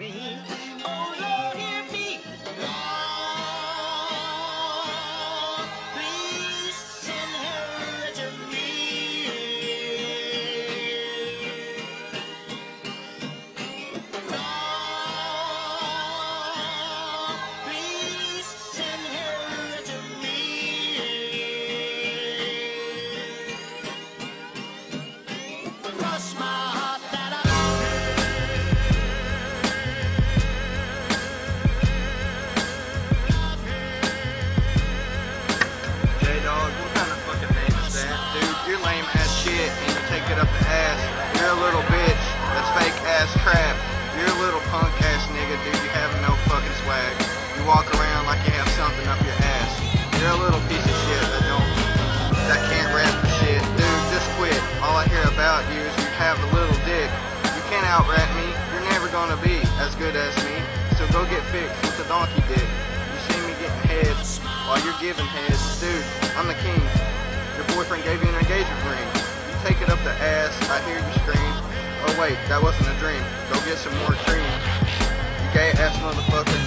Oh and up the ass. You're a little bitch. That's fake ass crap. You're a little punk ass nigga, dude. You have no fucking swag. You walk around like you have something up your ass. You're a little piece of shit that don't, that can't rap for shit. Dude, just quit. All I hear about you is you have a little dick. You can't out rap me. You're never gonna be as good as me. So go get fixed with a donkey dick. You see me getting heads while you're giving heads. Dude, I'm the king. Wait, that wasn't a dream. Go get some more cream. You gay ass motherfucker.